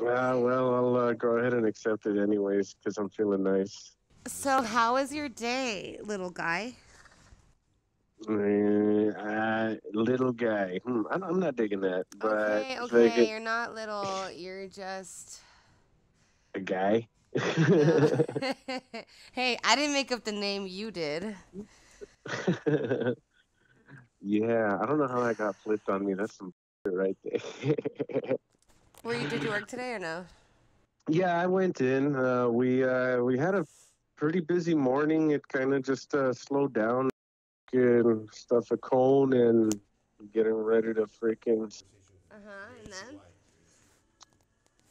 Uh, well, I'll uh, go ahead and accept it anyways because I'm feeling nice. So, how was your day, little guy? Uh, uh, little guy. Hmm, I'm, I'm not digging that, but Okay, okay, get you're not little. You're just. a guy. Hey, I didn't make up the name. You did. yeah, I don't know how that got flipped on me. That's some right there. Were you? Did you work today or no? yeah, I went in. Uh, we uh, we had a pretty busy morning. It kind of just uh, slowed down. And stuff a cone and getting ready to freaking. Uh huh. And then.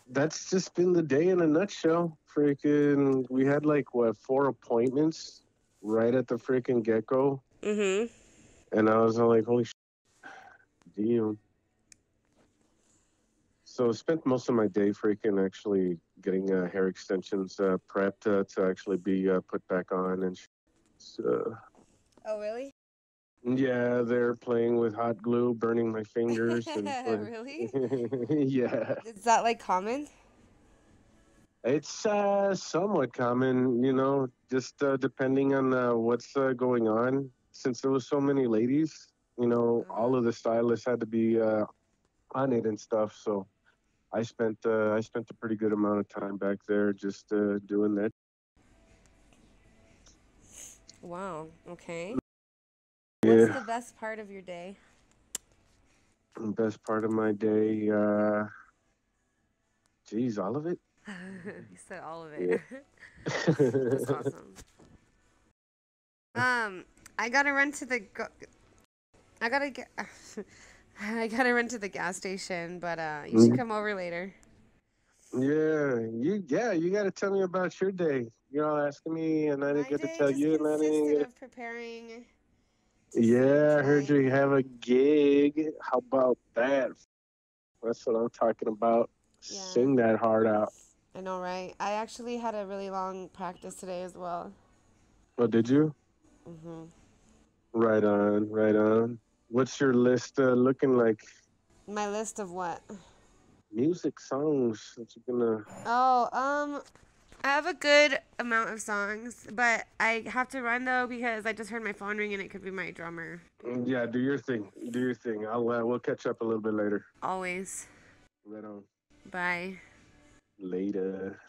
That's just been the day in a nutshell. Freaking, we had like what four appointments right at the freaking get go, Mhm. and I was like, "Holy shit, damn!" So I spent most of my day freaking actually getting uh, hair extensions uh, prepped uh, to actually be uh, put back on and. So, Oh really? yeah, they're playing with hot glue, burning my fingers, and really? yeah. Is that like common? It's uh, somewhat common, you know, just uh, depending on uh, what's uh, going on. Since there was so many ladies, you know, all of the stylists had to be uh, on it and stuff. So I spent uh, I spent a pretty good amount of time back there just uh, doing that. Wow. Okay. Yeah, What's the best part of your day? best part of my day. Uh, geez, all of it. you said all of it. That's awesome. Um, I gotta run to the. Go- I gotta get. I gotta run to the gas station, but uh, you should Mhm. come over later. Yeah, you yeah, you got to tell me about your day. You're all asking me, and I didn't My get to tell you, and I didn't get. of preparing. Yeah, I heard you have a gig. How about that? That's what I'm talking about. Yeah. Sing that heart out. I know, right? I actually had a really long practice today as well. Oh, did you? hmm Right on, right on. What's your list uh, looking like? My list of what? Music songs that you're gonna. Oh, um, I have a good amount of songs, but I have to run though because I just heard my phone ring and it could be my drummer. Yeah, do your thing. Do your thing. I'll uh, we'll catch up a little bit later. Always. Right on. Bye. Later.